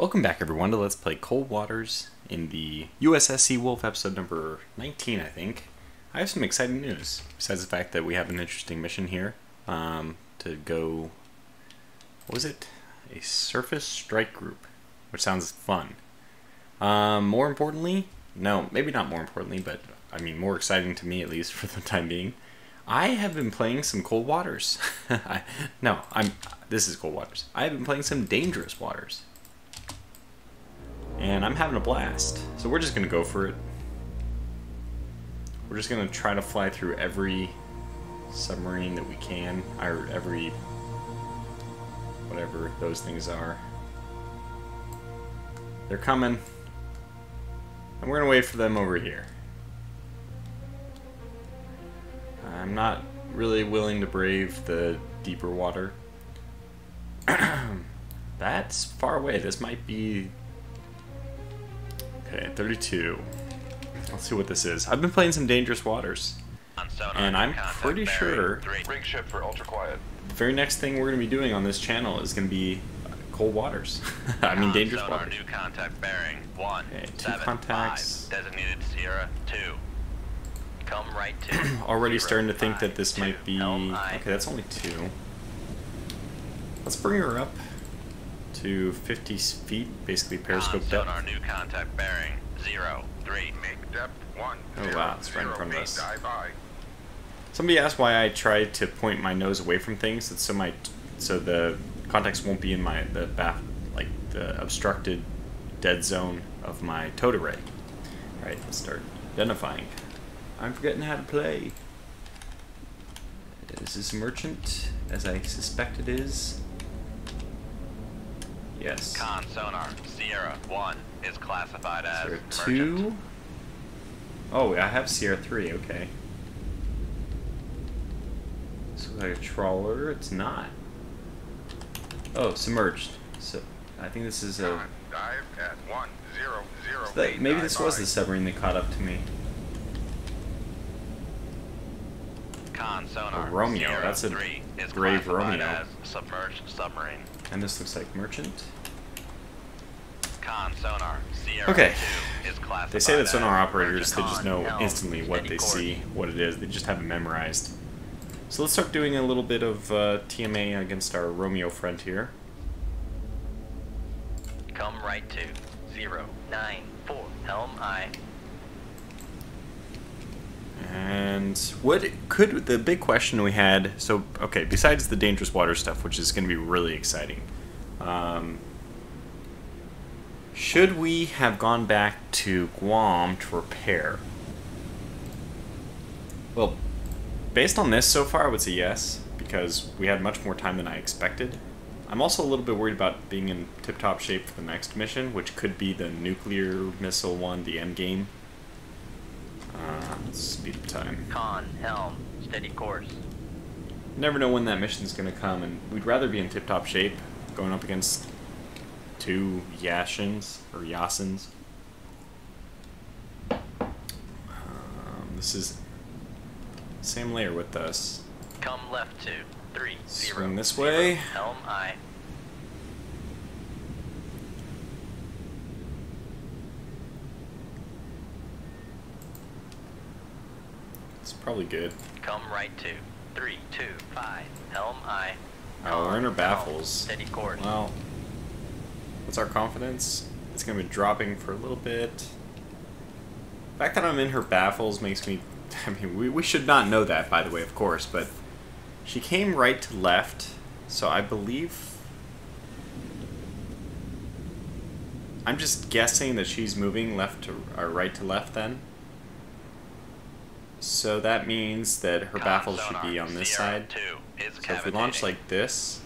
Welcome back, everyone, to Let's Play Cold Waters in the USS Seawolf episode number 19, I think. I have some exciting news, besides the fact that we have an interesting mission here um, to go. What was it? A surface strike group, which sounds fun. Um, more importantly, no, maybe not more importantly, but I mean, more exciting to me at least for the time being. I have been playing some cold waters. I, no, I'm. This is cold waters. I have been playing some dangerous waters and I'm having a blast. So we're just gonna go for it. We're just gonna try to fly through every submarine that we can, or every whatever those things are. They're coming, and we're gonna wait for them over here. I'm not really willing to brave the deeper water. That's far away. This might be Okay, 32. Let's see what this is. I've been playing some Dangerous Waters. And I'm pretty sure Rig ship for ultra quiet. the very next thing we're going to be doing on this channel is going to be uh, cold waters. I mean dangerous waters. New contact bearing one Okay, two seven, contacts. five, designated Sierra two. Come right to. Already zero, starting to think five, that this two. might be... Helm Okay, that's only two. Let's bring her up to 50 feet, basically periscope depth. sonar, new contact bearing zero three. Make depth one. Oh, zero, wow, it's right in front of us. Somebody asked why I try to point my nose away from things, it's so my so the contacts won't be in my the bath like the obstructed dead zone of my towed array. All right, let's start identifying. I'm forgetting how to play. This is this merchant, as I suspect it is? Yes. Con sonar Sierra one is classified as Sierra merchant. two. Oh, I have Sierra three. Okay. This looks like a trawler. It's not. Oh, submerged. So I think this is a. Dive at one zero zero. so that- maybe this was the submarine that caught up to me. Con sonar A Romeo, Sierra that's a three is brave Romeo. as submerged submarine. And this looks like merchant. Con sonar Sierra Okay. They say that sonar operators, they just know instantly what they see, what it is. They just have it memorized. So let's start doing a little bit of uh, TMA against our Romeo friend here. Come right to zero nine four. Helm aye. And what could the big question we had? So okay, besides the dangerous water stuff, which is going to be really exciting, um, should we have gone back to Guam to repair? Well, based on this so far, I would say yes because we had much more time than I expected. I'm also a little bit worried about being in tip-top shape for the next mission, which could be the nuclear missile one, the end game. Uh, speed up time. Con helm steady course. Never know when that mission's gonna come, and we'd rather be in tip-top shape, going up against two Yashins or Yasins. Um, this is same layer with us. Come left to three zero. Swing this zero. way. Helm aye. It's probably good. Come right to three two five. Helm aye. Oh, we're in our baffles. Steady course. Well, what's our confidence? It's gonna be dropping for a little bit. The fact that I'm in her baffles makes me. I mean, we, we should not know that, by the way, of course, but she came right to left, so I believe. I'm just guessing that she's moving left to or right to left then. So that means that her Con baffles should be on this side. So if we launch like this,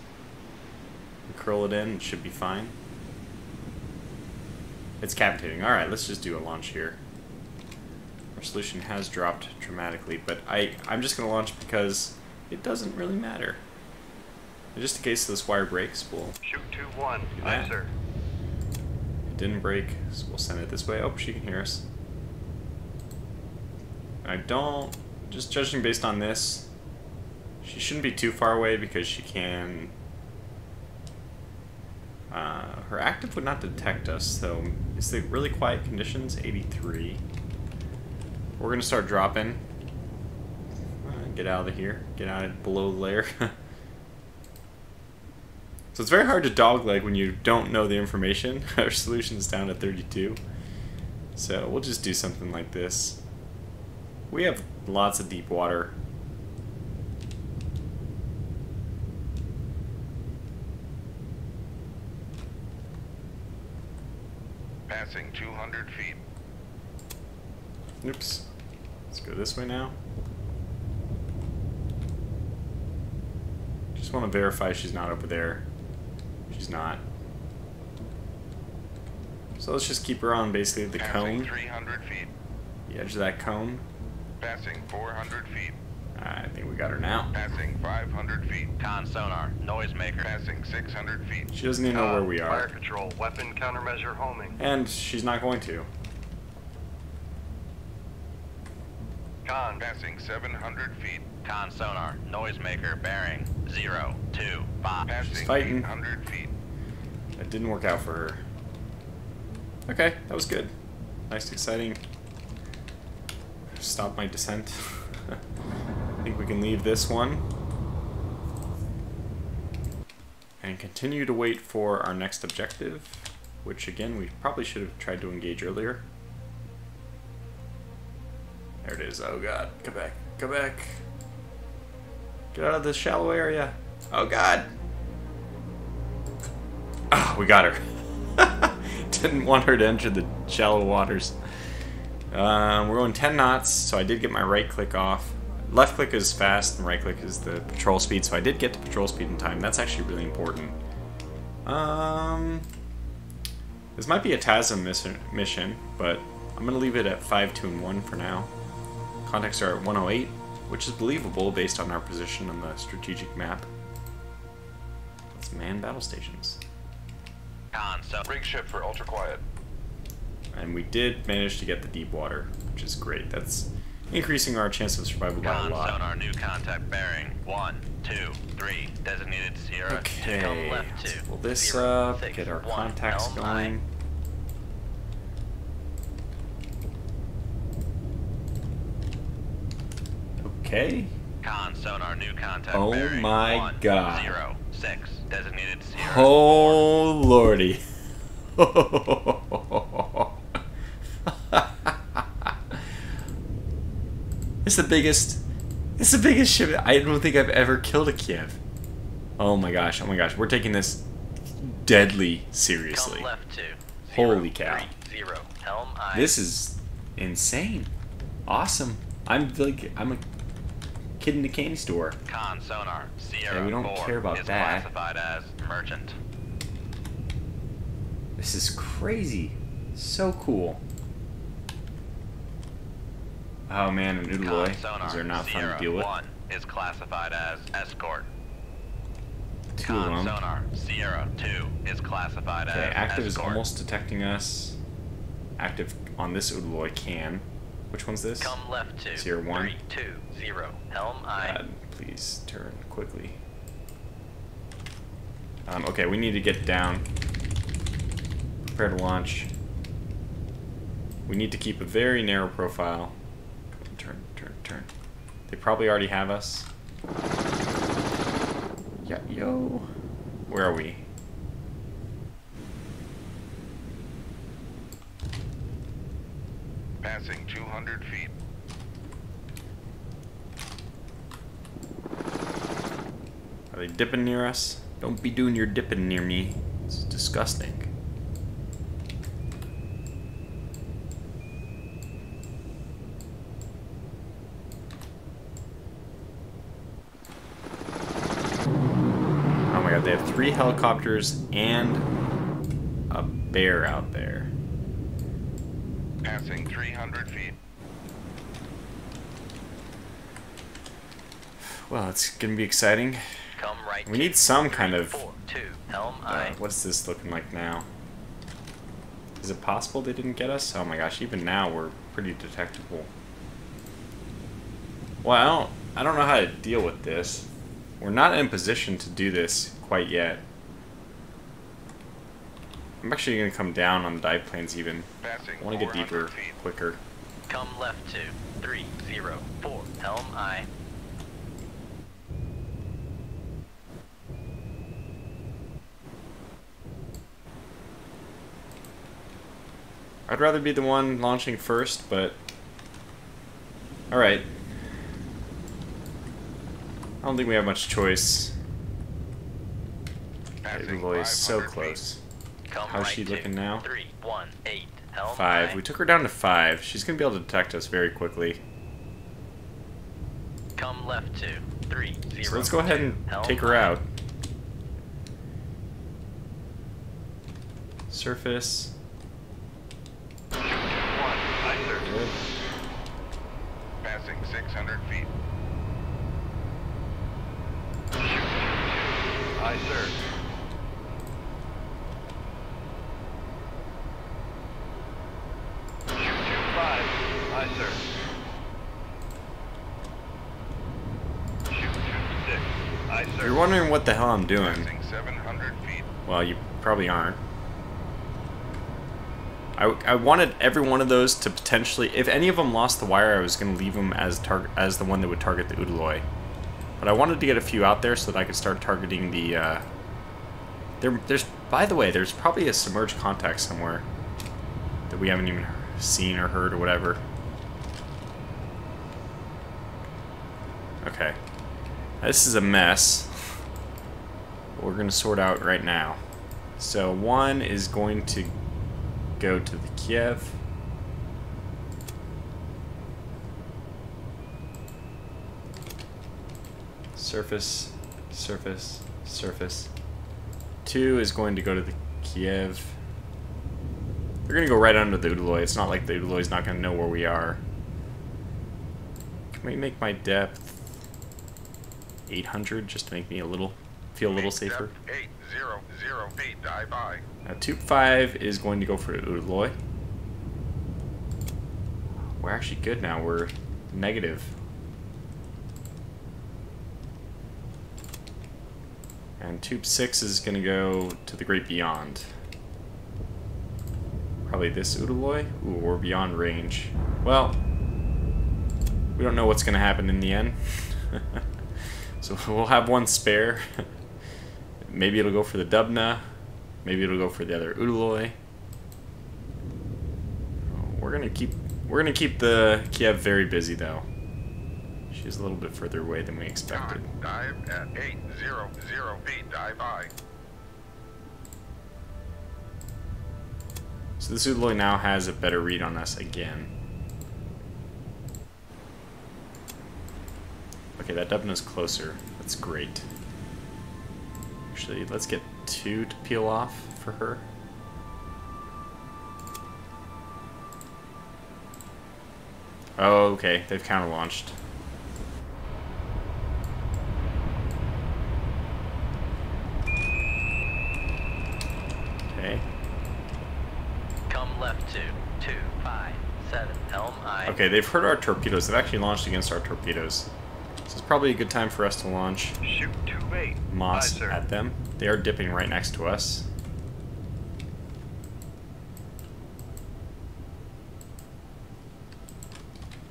and curl it in, it should be fine. It's cavitating. Alright, let's just do a launch here. Our solution has dropped dramatically, but I, I'm just going to launch because it doesn't really matter. Just in case this wire breaks, we'll... Shoot two one. Do Aye, that. sir. It didn't break, so we'll send it this way. Oh, she can hear us. I don't... Just judging based on this, she shouldn't be too far away because she can... Uh, her active would not detect us, so it's the really quiet conditions, 83. We're gonna start dropping. Uh, get out of here. Get out of below the layer. so it's very hard to dogleg when you don't know the information. Our solution's down to 32. So we'll just do something like this. We have lots of deep water. Passing 200 feet. Oops. Let's go this way now. Just want to verify she's not over there. She's not. So let's just keep her on basically the Passing cone, 300 feet. the edge of that cone. Passing 400 feet. I think we got her now. Passing 500 feet. Con sonar, noisemaker. Passing 600 feet. She doesn't even know where we are. Fire are. control, weapon countermeasure homing. And she's not going to. Con, Passing 700 feet. Con sonar, noisemaker, bearing, zero, two, five. Passing fighting. 800 feet. That didn't work out for her. Okay, that was good. Nice, exciting. Stop my descent. I think we can leave this one. And continue to wait for our next objective, which again, we probably should have tried to engage earlier. There it is. Oh god. Go back. Go back. Get out of this shallow area. Oh god. Ah, we got her. Didn't want her to enter the shallow waters. Um, we're going 10 knots, so I did get my right click off. Left click is fast, and right click is the patrol speed, so I did get to patrol speed in time. That's actually really important. Um, this might be a TASM mission, but I'm going to leave it at 5, 2, and 1 for now. Contacts are at 108, which is believable based on our position on the strategic map. Let's man battle stations. Con sonar. Rig ship for ultra quiet. And we did manage to get the deep water, which is great. That's increasing our chance of survival by a lot. sonar, new contact bearing, one, two, three. Designated Sierra. Okay, Come left two. pull this zero, up, six, get our one, contacts helm going. Okay. Con sonar, new contact Oh bearing, my one, God. Zero, six. Designated Sierra. Oh lordy. it's the biggest. It's the biggest ship. I don't think I've ever killed a Kiev. Oh my gosh! Oh my gosh! We're taking this deadly seriously. Left two. Holy cow. Three, zero. Helm This is insane. Awesome. I'm like I'm a kid in a candy store. Con sonar, Sierra. Yeah, we don't care about that. classified as merchant. This is crazy. So cool. Oh man, an Con Udaloy. These are not fun Sierra to deal with. one is classified as escort. Two of them. sonar, Sierra two is classified Okay, as active is almost detecting us. Active on this Udaloy can. Which one's this? Come left two. Sierra one. Three, two, zero. Helm I. God, please turn quickly. Um, okay, we need to get down. Prepare to launch. We need to keep a very narrow profile. Turn, turn, turn. They probably already have us. Yeah, yo. Where are we? Passing 200 feet. Are they dipping near us? Don't be doing your dipping near me. It's disgusting. Oh my god, they have three helicopters and a bear out there. Passing 300 feet. Well, it's gonna be exciting. Come right. We need some three, kind of- Four, two. Helm Uh, what's this looking like now? Is it possible they didn't get us? Oh my gosh, even now we're pretty detectable. Well, I don't, I don't know how to deal with this. We're not in position to do this quite yet. I'm actually gonna come down on the dive planes even. Passing I want to get deeper, feet. quicker. Come left to 304. Helm aye. I'd rather be the one launching first, but alright. I don't think we have much choice. Passing Aloy is so close. Come How's right she looking now? 318. Helm Five. aye. We took her down to five. She's gonna be able to detect us very quickly. Come left to 30. So let's go ahead and take her out. Surface. One. Aye, sir. Good. Passing 600 feet. Aye, sir. Shoot two five. Aye, sir. Shoot two six. Aye, If sir. you're wondering what the hell I'm doing, Passing 700 feet. well, you probably aren't. I, I wanted every one of those to potentially, if any of them lost the wire, I was going to leave them as target as the one that would target the Udaloy. But I wanted to get a few out there so that I could start targeting the. Uh, there, there's by the way, there's probably a submerged contact somewhere that we haven't even seen or heard or whatever. Okay, this is a mess. We're gonna sort out right now. So one is going to go to the Kiev. Surface, surface, surface. Two is going to go to the Kiev. They're gonna go right under the Udaloy. It's not like the Udaloy's not gonna know where we are. Can we make my depth 800 just to make me a little feel a little safer? depth 800 feet. Dive by. Now, Tube 5 is going to go for Udaloy. We're actually good now. We're negative. And Tube 6 is going to go to the Great Beyond. Probably this Udaloy? Ooh, we're beyond range. Well, we don't know what's going to happen in the end. so we'll have one spare. Maybe it'll go for the Dubna. Maybe it'll go for the other Udaloy. We're gonna keep we're gonna keep the Kiev very busy though. She's a little bit further away than we expected. Dive at 800 feet. Dive by. So this Udaloy now has a better read on us again. Okay, that Dubna's closer. That's great. Actually, let's get two to peel off for her. Oh, okay. They've counter launched. Okay. Come left to 257. Helm. Okay, they've heard our torpedoes. They've actually launched against our torpedoes. Probably a good time for us to launch Shoot. Moss Aye, at them. They are dipping right next to us.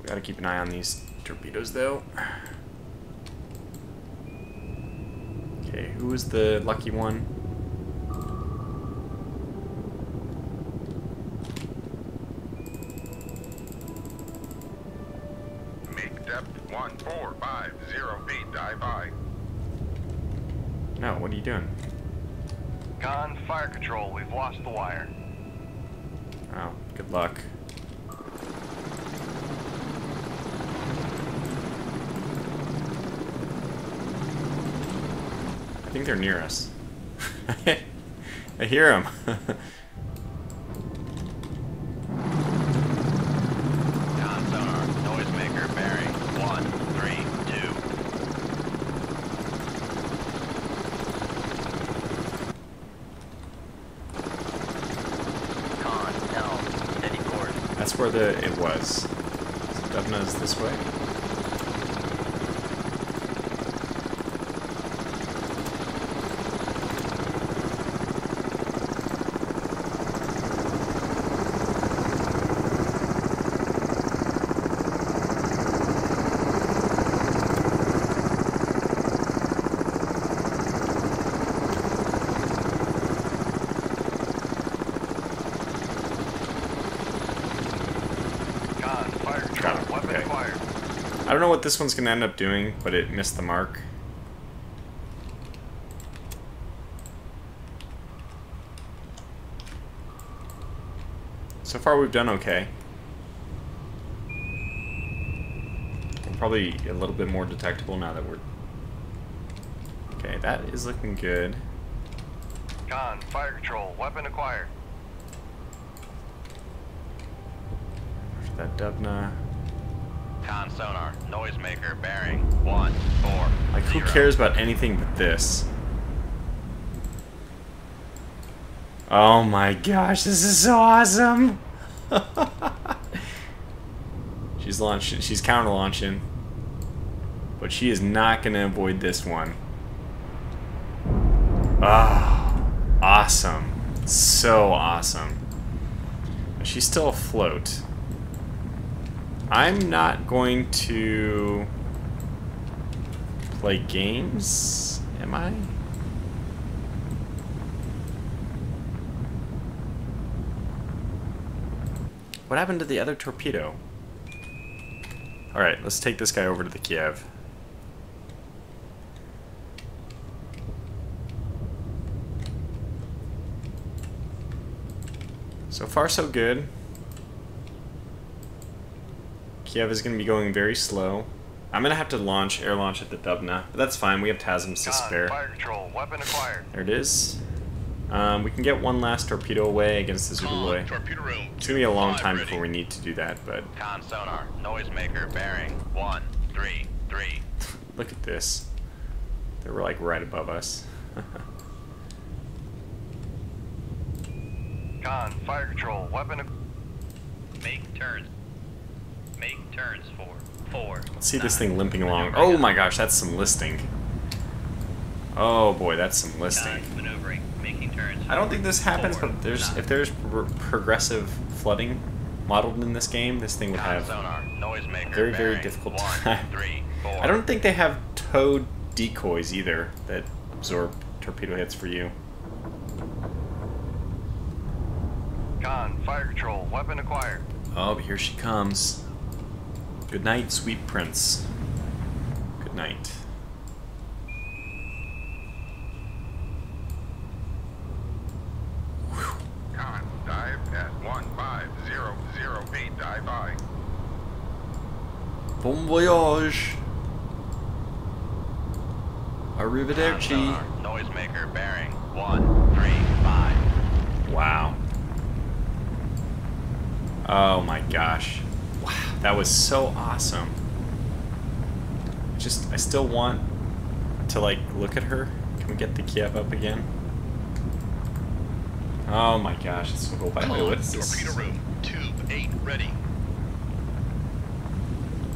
We gotta keep an eye on these torpedoes though. Okay, who was the lucky one? You doing? Con, fire control. We've lost the wire. Oh, good luck. I think they're near us. I hear them. Con sonar. Noisemaker bearing 132. Con helm. Steady course. That's where the it was. So Dubna is this way. don't know what this one's going to end up doing, but it missed the mark. So far we've done okay. We're probably a little bit more detectable now that we're... Okay, that is looking good. Con, fire control, weapon acquired. That Dubna... Con sonar, noisemaker, bearing, one, four, Like, who cares about anything but this? Oh my gosh, this is so awesome! she's launching, she's counter launching. But she is not gonna avoid this one. Oh, awesome. So awesome. She's still afloat. I'm not going to play games, am I? What happened to the other torpedo? Alright, let's take this guy over to the Kiev. So far, so good. Kiev is going to be going very slow. I'm going to have to launch, air launch at the Dubna, but that's fine. We have TASMs to spare. control. There it is. Um, we can get one last torpedo away against the Zululoy. It's going to be a long time ready. before we need to do that, but Con sonar, noisemaker, bearing, one, three, three. look at this. They were like right above us. Con, fire control, weapon Make turns. Make turns for four. Let's see this thing limping along. Oh my gosh, that's some listing. Oh boy, that's some listing. nine, maneuvering, making turns. I don't think this happens, four, but there's nine. if there's pro- progressive flooding modeled in this game, this thing would have sonar, noisemaker, very, very difficult one, time. three, four. I don't think they have towed decoys either that absorb torpedo hits for you. Con, fire control, weapon acquired. Oh, here she comes. Good night, sweet prince. Good night. Con, dive at 1500 dive by. Bon voyage. Con Arrivederci. noisemaker, bearing, one, three, five. Wow. Oh my gosh. That was so awesome. Just, I still want to like look at her. Can we get the Kiev up again? Oh my gosh, it's so cool. By the way, Con, what is this? torpedo room. Tube eight ready.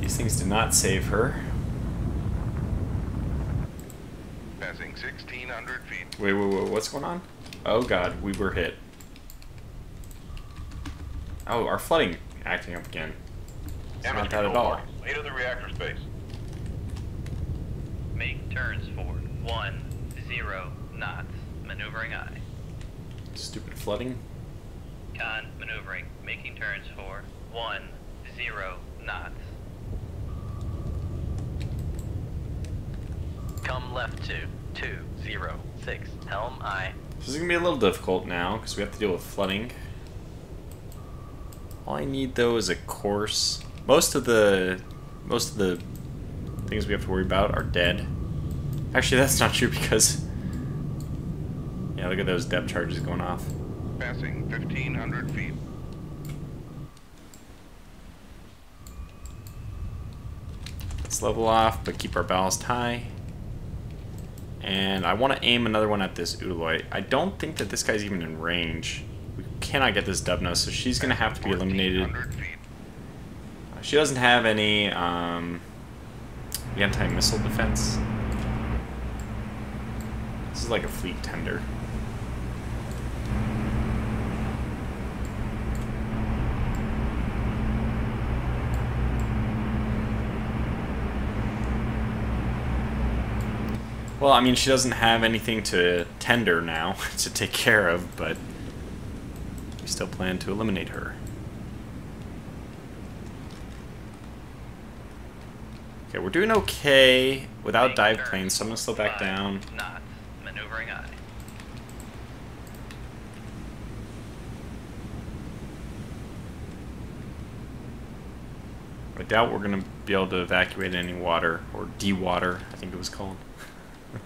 These things did not save her. Passing 1600 feet. Wait, wait, wait, what's going on? Oh god, we were hit. Oh, our flooding acting up again. It's not that at all. Eight of the reactor space. Make turns for one, zero knots. Maneuvering eye. Stupid flooding. Con, maneuvering, making turns for one, zero knots. Come left two, two, zero, six, helm I. This is gonna be a little difficult now because we have to deal with flooding. All I need though is a course. Most of the most of the things we have to worry about are dead. Actually, that's not true because yeah, look at those depth charges going off. Passing 1500 feet. Let's level off, but keep our ballast high. And I want to aim another one at this Uloy. I don't think that this guy's even in range. We cannot get this Dubna, so she's going to have to be eliminated. 1400 feet. She doesn't have any um, anti-missile defense. This is like a fleet tender. Well, I mean, she doesn't have anything to tender now to take care of, but we still plan to eliminate her. Okay, we're doing okay without dive planes, so I'm gonna slow back down. Knots. Maneuvering aye. I doubt we're gonna be able to evacuate any water or de-water. I think it was called.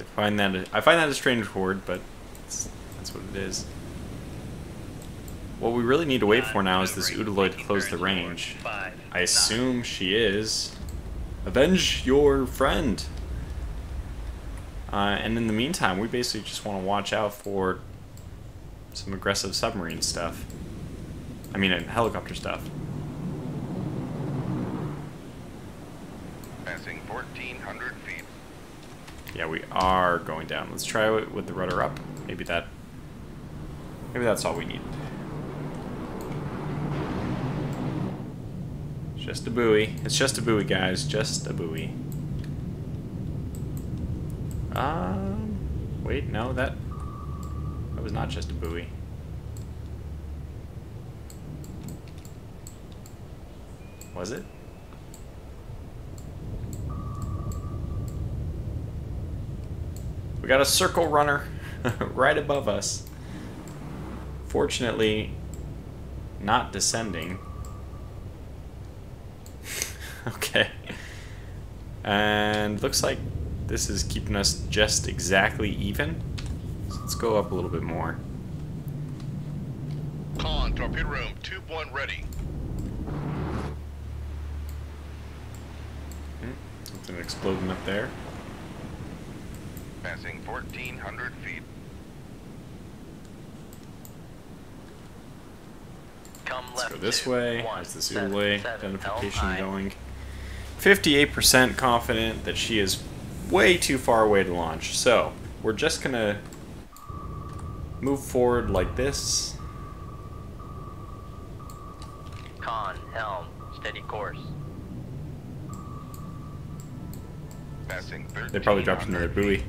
I find that a, I find that a strange word, but it's, that's what it is. What we really need to wait for now is this Udaloy to close the range. I assume she is. Avenge your friend. Uh, and in the meantime, we basically just want to watch out for some aggressive submarine stuff. I mean, uh, helicopter stuff. Passing 1,400 feet. Yeah, we are going down. Let's try it with the rudder up. Maybe that. Maybe that's all we need. It's just a buoy. It's just a buoy, guys. Just a buoy. Um. Wait, no, that. That was not just a buoy. Was it? We got a circle runner right above us. Fortunately, not descending. okay. And looks like this is keeping us just exactly even. So let's go up a little bit more. Con, torpedo room, tube one ready. Hmm, Something exploding up there. Passing 1,400 feet. Come Let's go this way. one, How's the seven, Zulay identification helm aye. going? 58% confident that she is way too far away to launch. So, we're just gonna move forward like this. Con, helm, steady course. Passing They probably dropped another buoy.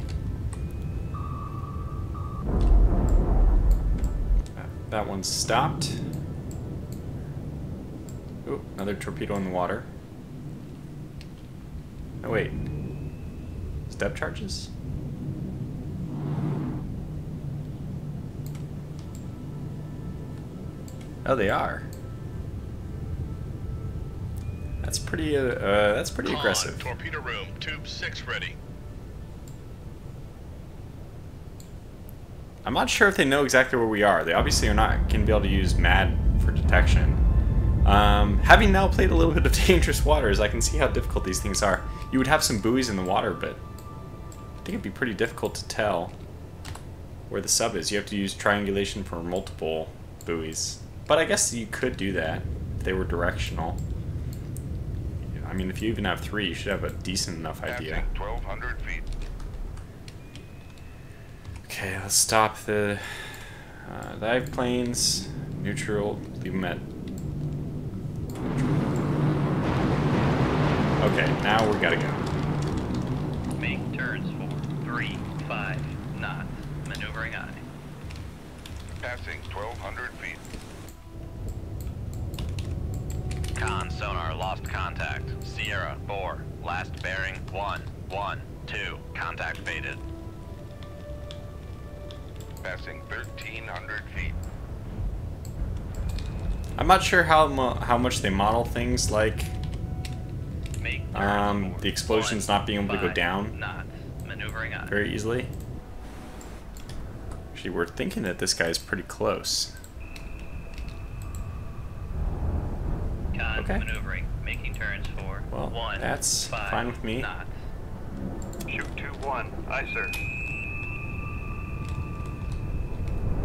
That one's stopped. Oh, another torpedo in the water. Oh wait. Depth charges? Oh, they are. That's pretty. Uh, uh, that's pretty Con, aggressive. torpedo room, tube six ready. I'm not sure if they know exactly where we are. They obviously are not going to be able to use MAD for detection. Um, having now played a little bit of Dangerous Waters, I can see how difficult these things are. You would have some buoys in the water, but I think it'd be pretty difficult to tell where the sub is. You have to use triangulation for multiple buoys. But I guess you could do that if they were directional. I mean, if you even have three, you should have a decent enough idea. 1,200 feet. Okay, let's stop the uh, dive planes. Neutral. Leave them at. Okay, now we gotta go. Make turns for three, five knots. Maneuvering aye. Passing 1,200 feet. Con sonar lost contact. Sierra 4. Last bearing 1. 1. 2. Contact faded. Passing 1,300 feet. I'm not sure how mu- how much they model things like Make turns um, the explosions not being able to go down Knots. Maneuvering aye. very easily. Actually, we're thinking that this guy's pretty close. Okay. maneuvering. Making turns for Well, one. that's five fine with me. Knots. Shoot 2-1. Aye, sir.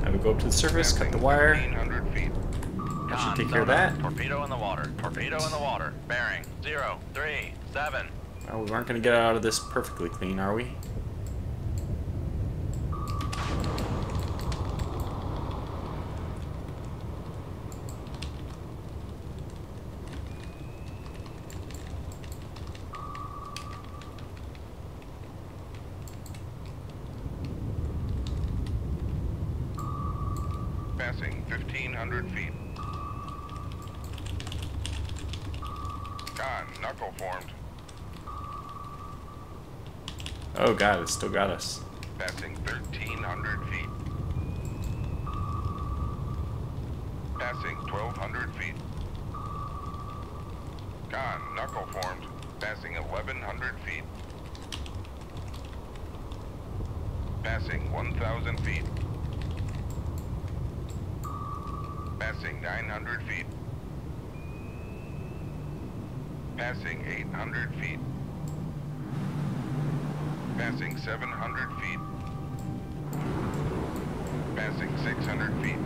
Now we go up to the surface, cut the wire. 1,500 feet. That should Con take care of that. Torpedo in the water. Torpedo in the water. Bearing 0. 3. 7. Well, we aren't gonna get out of this perfectly clean, are we? Passing 1,500 feet. Con, knuckle formed. Oh god, it still got us. Passing 1,300 feet. Passing 1,200 feet. Con, knuckle formed. Passing 1,100 feet. Passing 1,000 feet. Passing 900 feet. Passing 800 feet. Passing 700 feet. Passing 600 feet.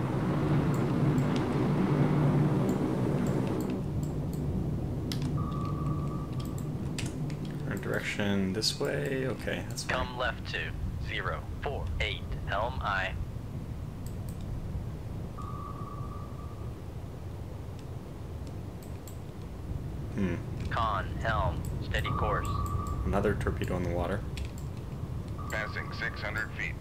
Our direction this way. Okay, that's fine. Come left to zero four eight. Helm I. Hmm. Con helm. Steady course. Another torpedo in the water. Passing 600 feet.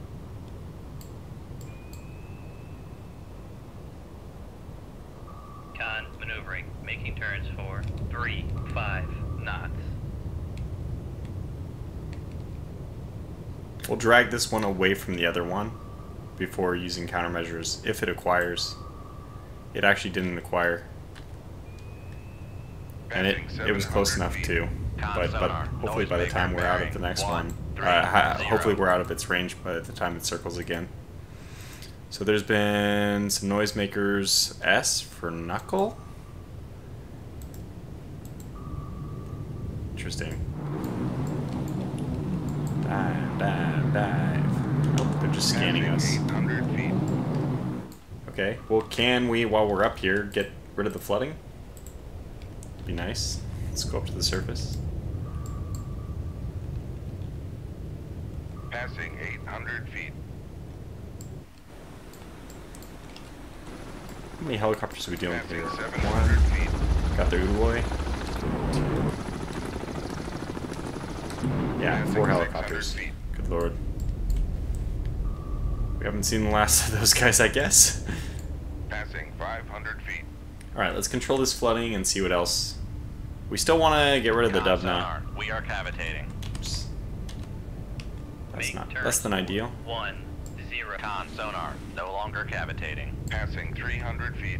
Con maneuvering, making turns for three five knots. We'll drag this one away from the other one before using countermeasures if it acquires. It actually didn't acquire. And it, it was close enough feet. too. But, but hopefully by the time we're out of the next one, one, three, uh, hopefully we're out of its range by the time it circles again. So there's been some noisemakers S for knuckle. Interesting. Dive, dive, dive. Nope, they're just scanning us. 800 feet. Okay. Well, can we, while we're up here, get rid of the flooding? Be nice. Let's go up to the surface. Passing 800 feet. How many helicopters are we dealing with here? 700 One. feet. Got the Udoy. Yeah, four helicopters. Good lord. We haven't seen the last of those guys, I guess. Passing 500 feet. Alright, let's control this flooding and see what else. We still want to get rid of the Dubna. We are cavitating. Oops. That's Make not less than ideal. One zero. Con sonar. No longer cavitating. Passing 300 feet.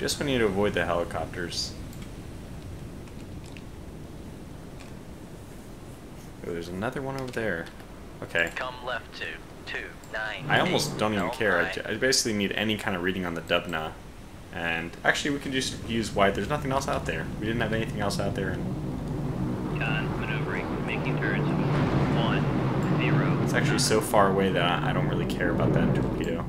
We just need to avoid the helicopters. Oh, there's another one over there. Okay. Come left to two nine. I almost don't even care. I, basically need any kind of reading on the Dubna. And actually, we can just use why there's nothing else out there. We didn't have anything else out there. And maneuvering, making turns one zero. it's actually so far away that I, I don't really care about that torpedo.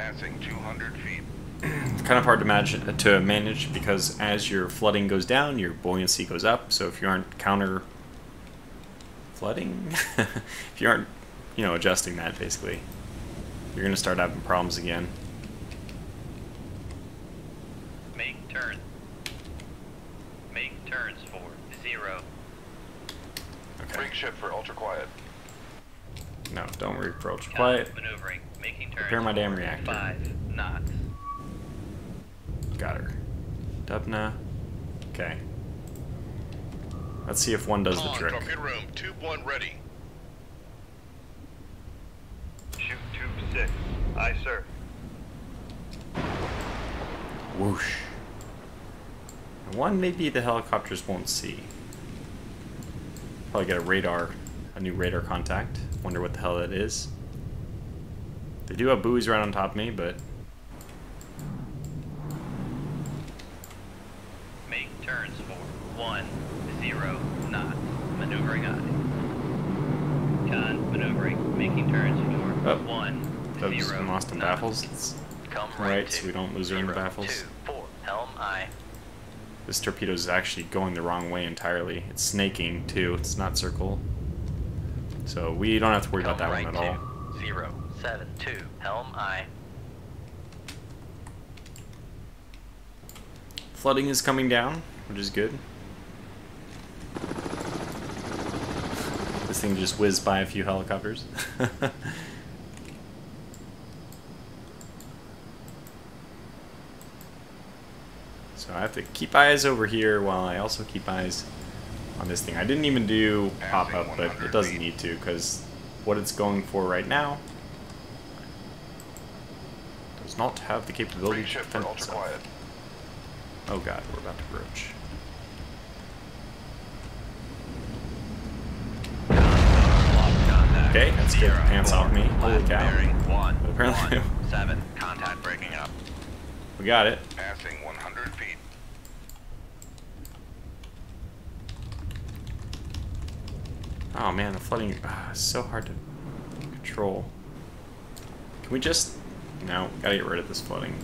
Passing 200 feet. It's kind of hard to manage, to manage because as your flooding goes down, your buoyancy goes up. So if you aren't counter flooding, if you aren't, you know, adjusting that basically, you're gonna start having problems again. Make turn. Make turns for zero. Okay. Rig ship for ultra quiet. No, don't reapproach. Con Quiet. maneuvering, making turns Repair my damn for reactor. Five knots. Got her. Dubna. Okay. Let's see if one does the trick. torpedo room, tube one ready. Shoot tube six. Aye, sir. Whoosh. One maybe the helicopters won't see. Probably get a radar, a new radar contact. Wonder what the hell that is. They do have buoys right on top of me, but Make turns for one zero knots. Maneuvering I. Con maneuvering, making turns for Oh, one those zero lost in baffles. Let's- Come Right, right, so we don't lose her in the baffles. Two, four. Helm I. This torpedo is actually going the wrong way entirely. It's snaking too. It's not circle. So we don't have to worry Come about that right one at all. zero seven two. Helm I. Flooding is coming down, which is good. This this thing just whizzed by a few helicopters. so I have to keep eyes over here while I also keep eyes on this thing. I didn't even do pop-up, but it doesn't need to because what it's going for right now does not have the capability Green to ship for defend ultra itself. quiet. Oh god, we're about to broach. Okay, that scared the pants off me. Holy cow. bearing one, But apparently- one, seven. Contact breaking up. We got it. Passing 100 feet. Oh man, the flooding ah, is so hard to control. Can we just... No, gotta get rid of this flooding.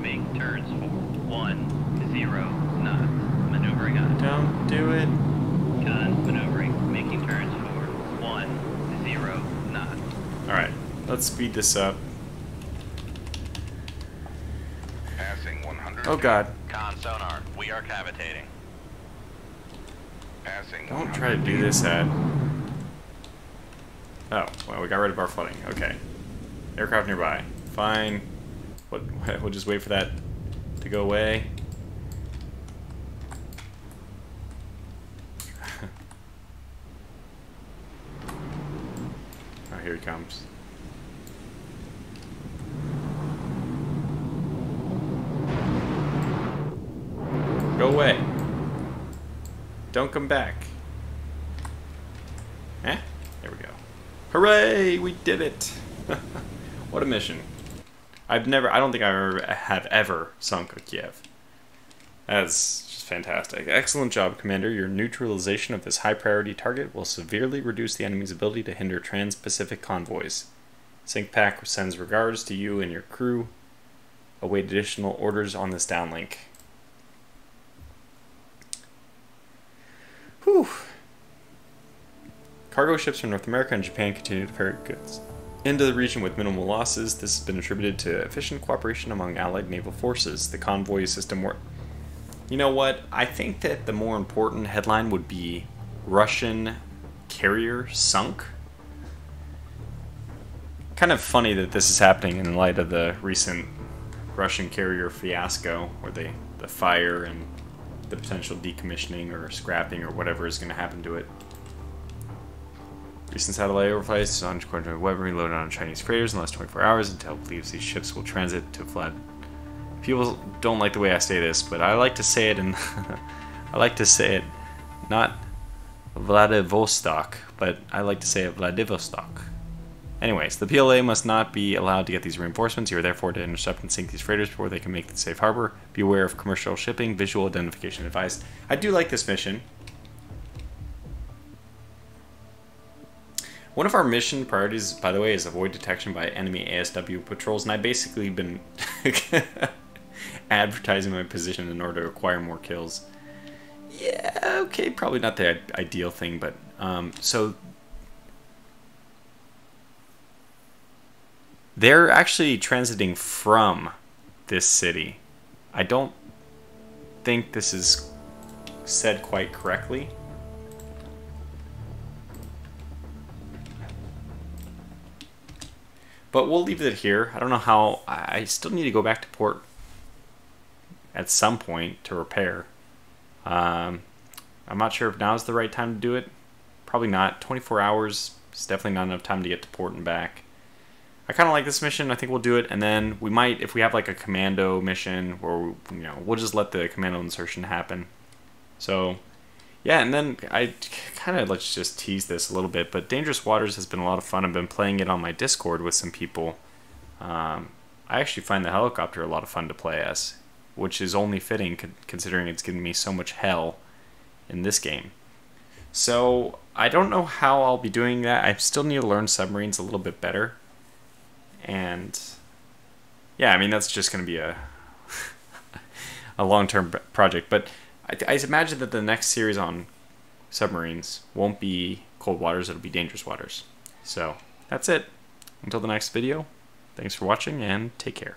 Make turns for one zero knots. Maneuvering on. Don't do it. Con maneuvering. Making turns for one zero knots. Alright, let's speed this up. Passing 100 Oh god, Con sonar, we are cavitating. Passing don't try to do this at... Oh, well we got rid of our flooding. Okay. Aircraft nearby. Fine. What, we'll just wait for that to go away. oh, here he comes. Go away. Don't come back. Eh? There we go. Hooray! We did it! what a mission. I've never, I don't think I have ever sunk a Kiev. That's just fantastic. Excellent job, Commander. Your neutralization of this high priority target will severely reduce the enemy's ability to hinder trans Pacific convoys. SUBPAC sends regards to you and your crew. Await additional orders on this downlink. Whew. Cargo ships from North America and Japan continue to ferry goods into the region with minimal losses. This has been attributed to efficient cooperation among Allied naval forces. The convoy system work. You know what? I think that the more important headline would be Russian carrier sunk. Kind of funny that this is happening in light of the recent Russian carrier fiasco, where they the fire and the potential decommissioning or scrapping or whatever is going to happen to it. Recent satellite overflights on according to Weber loaded on Chinese freighters in the last 24 hours until believes these ships will transit to Vlad. People don't like the way I say this, but I like to say it and I like to say it not Vladivostok, but I like to say it Vladivostok. Anyways, the PLA must not be allowed to get these reinforcements. You are therefore to intercept and sink these freighters before they can make the safe harbor. Be aware of commercial shipping, visual identification advised. I do like this mission. One of our mission priorities, by the way, is avoid detection by enemy ASW patrols, and I've basically been advertising my position in order to acquire more kills. Yeah, okay, probably not the ideal thing, but um, so they're actually transiting from this city. I don't think this is said quite correctly. But we'll leave it here. I don't know how. I still need to go back to port at some point to repair. Um, I'm not sure if now is the right time to do it. Probably not. 24 hours is definitely not enough time to get to port and back. I kind of like this mission. I think we'll do it, and then we might, if we have like a commando mission, where you know we'll just let the commando insertion happen. So, yeah, and then I kind of let's just tease this a little bit. But Dangerous Waters has been a lot of fun. I've been playing it on my Discord with some people. Um, I actually find the helicopter a lot of fun to play as, which is only fitting considering it's given me so much hell in this game. So I don't know how I'll be doing that. I still need to learn submarines a little bit better and yeah, I mean that's just going to be a a long term project. But I, I imagine that the next series on submarines won't be cold waters; it'll be dangerous waters. So that's it. Until the next video, thanks for watching and take care.